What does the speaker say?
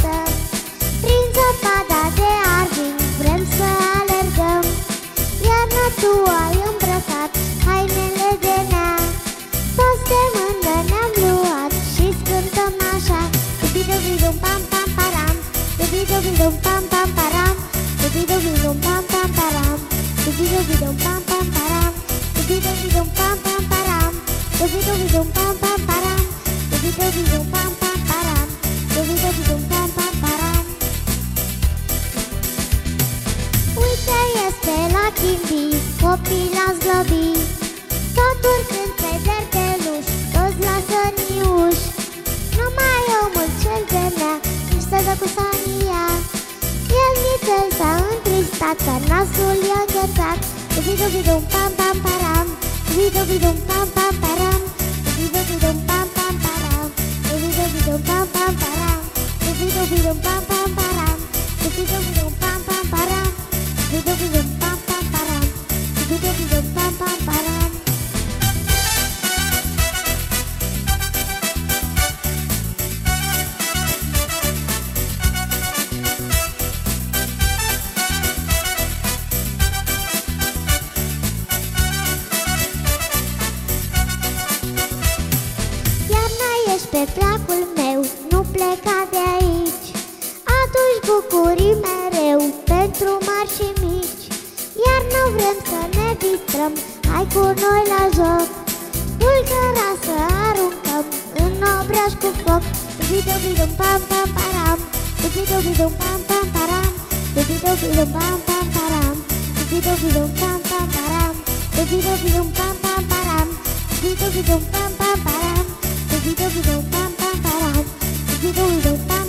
casă Prin zăpada de argint vrem să alergăm. Iarna tu ai îmbrăcat hainele de nea Toți de mână ne-am luat și scântăm așa. Dubi-dubi-dum, pam-pam-param Dubi-dubi-dum, pam la TV Copii la zglobi Totul când pe derteluș Toți la săniuși Numai omul cel temea Își stăză cu Sonia. El nițel s-a întristat Că nasul i-a înghețat. Zidu-vidum, pam-pam-param Zidu-vidum, pam-pam-param pe placul meu, nu pleca de aici. Aduci bucurii mereu pentru mari și mici. Iar nu vrem să ne distrăm, hai cu noi la joc. Bulgăra să aruncăm în obraj cu foc. Dubi-dubi-dum pam pam param Dubi-dubi-dum pam pam param Dubi-dubi-dum pam pam param Dubi-dubi-dum pam pam param Dubi-dubi-dum pam pam param Dubi-dubi-dum pam Então, então, pam, pam, parado. Então, então, pam.